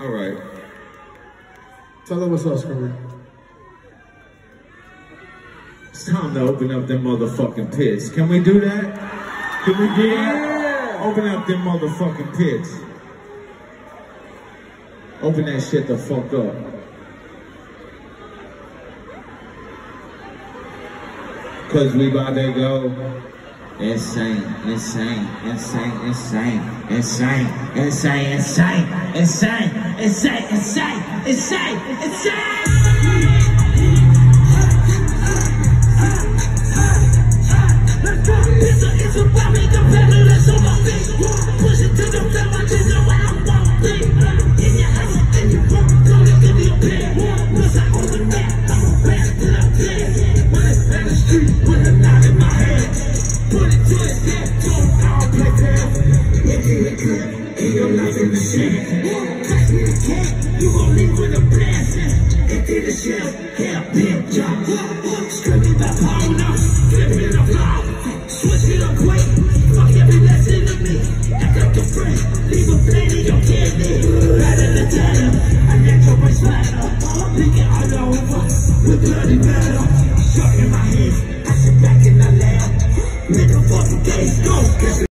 All right. Tell them what's up, Screamer. It's time to open up them motherfucking pits. Can we do that? Can we do that? Open up them motherfucking pits. Open that shit the fuck up. Cause we about to go insane, insane, insane, insane, insane, insane, insane, insane, insane, insane, insane, insane. Ain't no nothing to say. Touch me the cat, you gon' leave with a blessing. Empty the shell, hair pimp job. Scripted by Paula, flipping the block. Switch it up quick, fuck every lesson to me. Act like friend, leave a plan in your